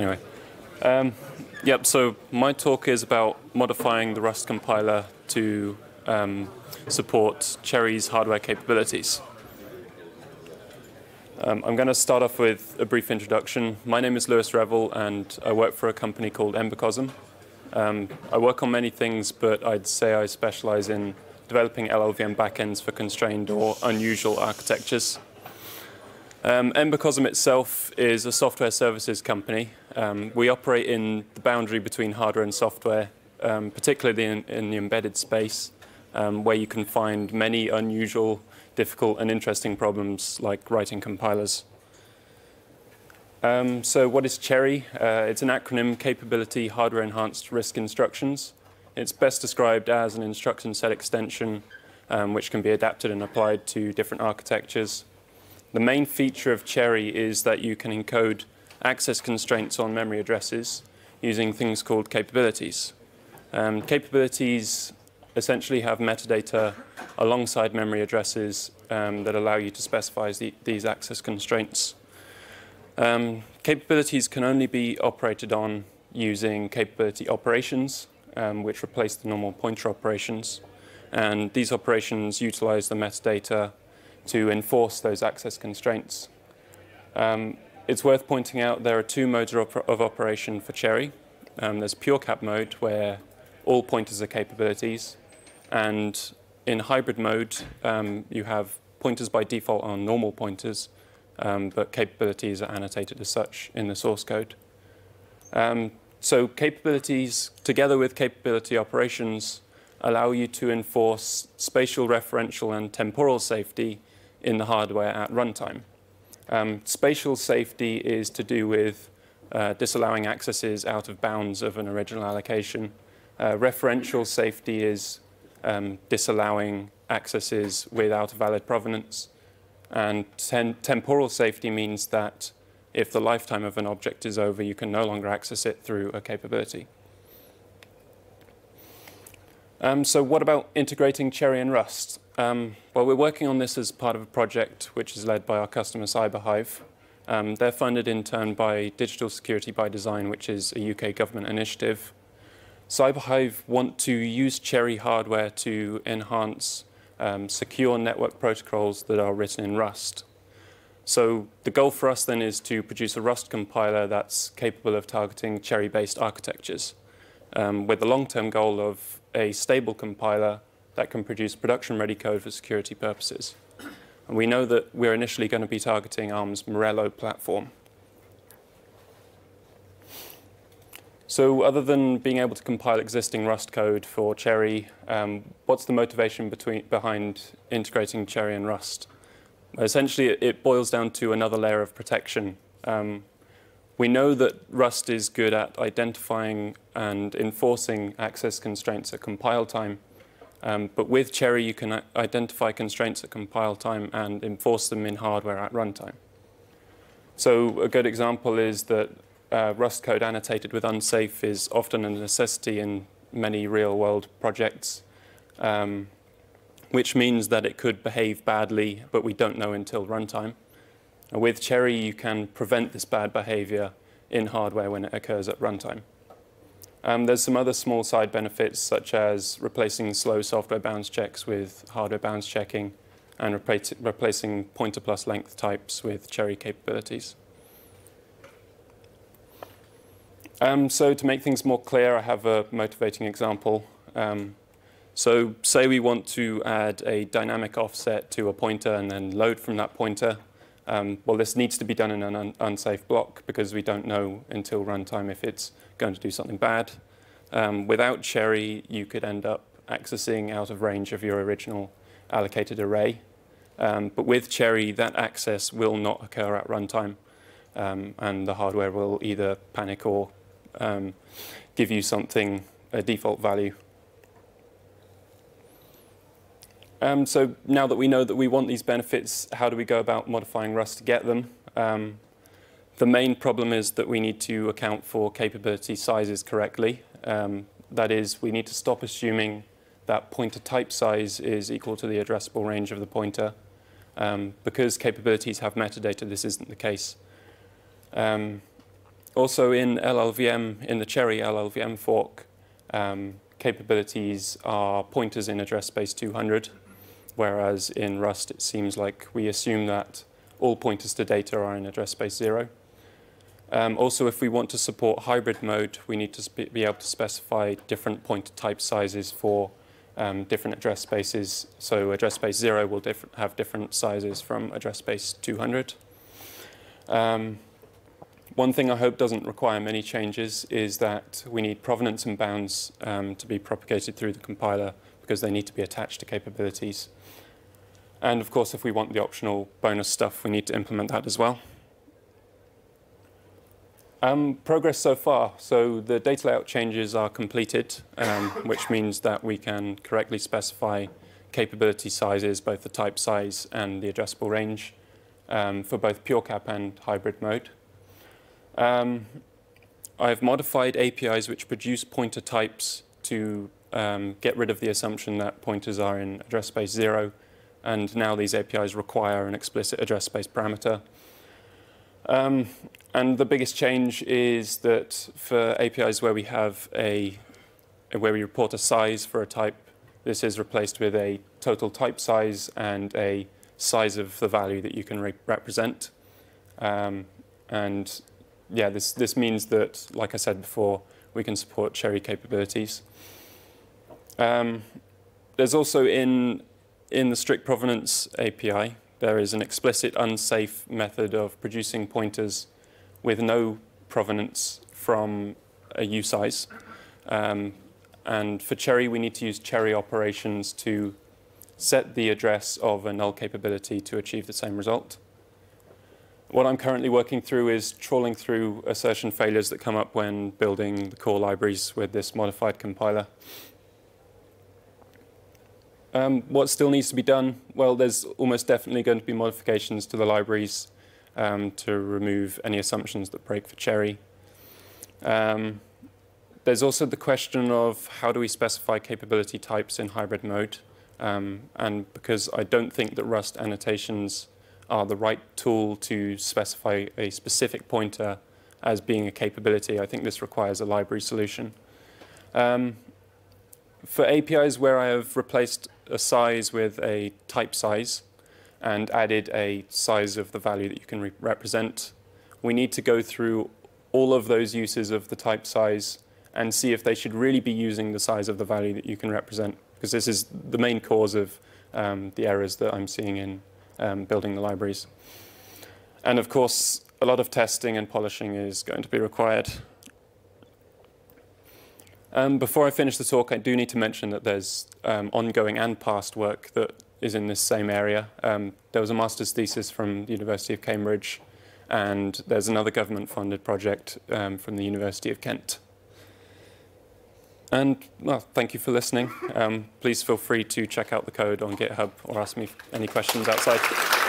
Anyway, um, yep. So my talk is about modifying the Rust compiler to um, support CHERI's hardware capabilities. Um, I'm going to start off with a brief introduction. My name is Lewis Revill, and I work for a company called Embecosm. Um, I work on many things, but I'd say I specialize in developing LLVM backends for constrained or unusual architectures. Um, itself is a software services company. Um, we operate in the boundary between hardware and software, um, particularly in, in, the embedded space, um, where you can find many unusual, difficult, and interesting problems like writing compilers. Um, so what is CHERI? Uh, it's an acronym, Capability Hardware Enhanced RISC Instructions. It's best described as an instruction set extension um, which can be adapted and applied to different architectures. The main feature of CHERI is that you can encode access constraints on memory addresses using things called capabilities. Um, capabilities essentially have metadata alongside memory addresses um, that allow you to specify the, these access constraints. Um, capabilities can only be operated on using capability operations, um, which replace the normal pointer operations. And these operations utilize the metadata to enforce those access constraints. Um, it's worth pointing out there are two modes of, of operation for CHERI. Um, there's pure cap mode, where all pointers are capabilities, and in hybrid mode, um, you have pointers by default on normal pointers, um, but capabilities are annotated as such in the source code. Um, so capabilities, together with capability operations, allow you to enforce spatial, referential, and temporal safety in the hardware at runtime. Um, spatial safety is to do with uh, disallowing accesses out of bounds of an original allocation. Uh, referential safety is um, disallowing accesses without a valid provenance. And temporal safety means that if the lifetime of an object is over, you can no longer access it through a capability. Um, so what about integrating CHERI and Rust? Um, well, we're working on this as part of a project which is led by our customer CyberHive. Um, they're funded in turn by Digital Security by Design, which is a UK government initiative. CyberHive want to use CHERI hardware to enhance um, secure network protocols that are written in Rust. So the goal for us then is to produce a Rust compiler that's capable of targeting CHERI-based architectures, um, with the long-term goal of a stable compiler that can produce production-ready code for security purposes. And we know that we're initially going to be targeting ARM's Morello platform. So other than being able to compile existing Rust code for CHERI, um, what's the motivation between, behind integrating CHERI and Rust? Essentially, it boils down to another layer of protection. Um, we know that Rust is good at identifying and enforcing access constraints at compile time, um, but with CHERI, you can identify constraints at compile time and enforce them in hardware at runtime. So a good example is that uh, Rust code annotated with unsafe is often a necessity in many real-world projects, um, which means that it could behave badly, but we don't know until runtime. And with CHERI, you can prevent this bad behavior in hardware when it occurs at runtime. Um, there's some other small side benefits, such as replacing slow software bounds checks with hardware bounds checking, and replacing pointer plus length types with CHERI capabilities. Um, so to make things more clear, I have a motivating example. Um, so say we want to add a dynamic offset to a pointer and then load from that pointer. Um, well, this needs to be done in an un unsafe block because we don't know until runtime if it's going to do something bad. Um, without CHERI, you could end up accessing out of range of your original allocated array. Um, but with CHERI, that access will not occur at runtime, um, and the hardware will either panic or um, give you something, a default value. Um, so now that we know that we want these benefits, how do we go about modifying Rust to get them? Um, the main problem is that we need to account for capability sizes correctly. Um, that is, we need to stop assuming that pointer type size is equal to the addressable range of the pointer. Um, because capabilities have metadata, this isn't the case. Um, also in LLVM, in the CHERI LLVM fork, um, capabilities are pointers in address space 200, whereas in Rust it seems like we assume that all pointers to data are in address space 0. Um, also, if we want to support hybrid mode, we need to be able to specify different pointer type sizes for um, different address spaces. So address space 0 will diff have different sizes from address space 200. Um, one thing I hope doesn't require many changes is that we need provenance and bounds um, to be propagated through the compiler because they need to be attached to capabilities. And of course, if we want the optional bonus stuff, we need to implement that as well. Um, progress so far. So the data layout changes are completed, um, which means that we can correctly specify capability sizes, both the type size and the addressable range, um, for both PureCap and hybrid mode. Um, I've modified APIs which produce pointer types to um, get rid of the assumption that pointers are in address space 0, and now these APIs require an explicit address space parameter. Um, and the biggest change is that for APIs where we have a where we report a size for a type, this is replaced with a total type size and a size of the value that you can re represent. Um, and yeah, this, this means that, like I said before, we can support CHERI capabilities. Um, there's also in, in the strict provenance API, there is an explicit unsafe method of producing pointers with no provenance from a usize. Um, and for CHERI, we need to use CHERI operations to set the address of a null capability to achieve the same result. What I'm currently working through is trawling through assertion failures that come up when building the core libraries with this modified compiler. Um, what still needs to be done? Well, there's almost definitely going to be modifications to the libraries um, to remove any assumptions that break for CHERI. Um, there's also the question of how do we specify capability types in hybrid mode? Um, and because I don't think that Rust annotations are the right tool to specify a specific pointer as being a capability, I think this requires a library solution. Um, for APIs where I have replaced a size with a type size and added a size of the value that you can re represent, we need to go through all of those uses of the type size and see if they should really be using the size of the value that you can represent, because this is the main cause of um, the errors that I'm seeing in um, building the libraries. And of course, a lot of testing and polishing is going to be required. Um, before I finish the talk, I do need to mention that there's um, ongoing and past work that is in this same area. Um, there was a master's thesis from the University of Cambridge, and there's another government-funded project um, from the University of Kent. And, well, thank you for listening. Um, please feel free to check out the code on GitHub or ask me any questions outside.